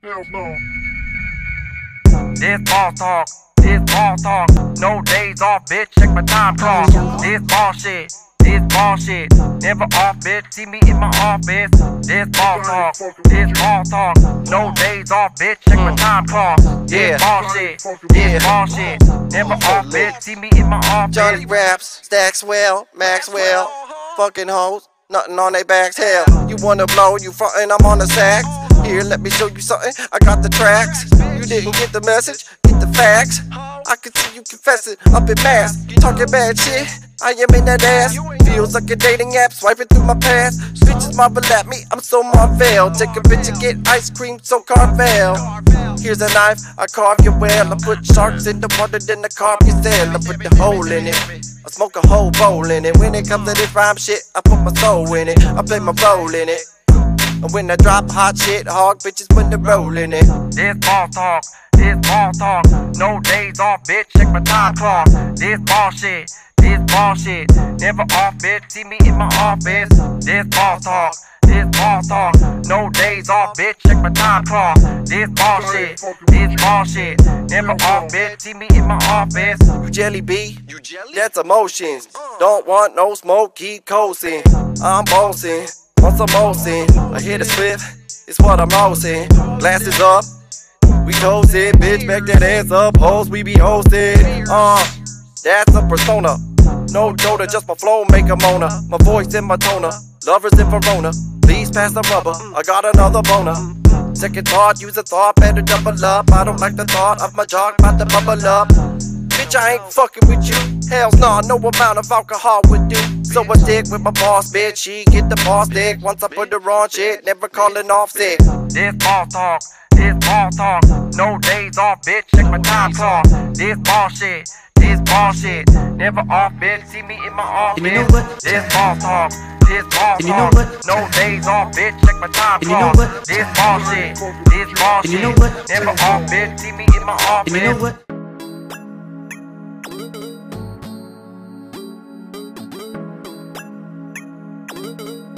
Hell no. This ball talk, this ball talk. No days off, bitch. Check my time clock. This ball shit, this ball shit. Never off, bitch. See me in my office. This ball talk, this ball talk. No days off, bitch. Check my mm. time clock. Yeah. This ball shit, Yeah. this ball shit. Never off, bitch. See me in my office. John-E-Raps, Stackswell, Maxwell, fucking hoes, nothing on they backs. Hell, you wanna blow, you frontin', I'm on the sax. Here, let me show you something. I got the tracks. You didn't get the message, get the facts. I can see you confessing up in mass, talking bad shit. I am in that ass. Feels like a dating app, swiping through my past. Bitches marvel at me, I'm so Marvel. Take a bitch and get ice cream, so Carvel. Here's a knife, I carve your well. I put sharks in the water, then I carve your cell. I put the hole in it. I smoke a whole bowl in it. When it comes to this rhyme shit, I put my soul in it. I play my role in it. And when I drop hot shit, hog bitches when they roll in it. This ball talk, this ball talk. No days off, bitch. Check my time clock. This ball shit, this ball shit. Never off, bitch. See me in my office. This ball talk, this ball talk. No days off, bitch. Check my time clock. This ball shit, this ball shit. Never off, bitch. See me in my office. You jelly B? You jelly? That's emotions. Don't want no smoke, keep coasting. I'm bossing, want some motion. I hit a swift, it's what I'm roasting. Glasses up, we coasting. Bitch, back that ass up, hoes we be hosting. Uh, that's a persona. No Joda, just my flow make a Mona. My voice in my toner, lovers in Verona. Please pass the rubber, I got another boner. Second thought, use a thought, better double up. I don't like the thought of my jog about to bubble up. Bitch, I ain't fucking with you. Hells nah, no amount of alcohol would do. So I stick with my boss, bitch. She get the boss dick. Once I put her on shit, never calling off sick. This ball talk, this ball talk. No days off, bitch. Check my time clock. This ball shit, this ball shit. Never off, bitch. See me in my office. And you know what? This ball talk, this ball And you know talk. what? No days off, bitch. Check my time And you know clock. what? This ball shit, this ball And you shit. know what? Never off, bitch. See me in my office. And you know what? Música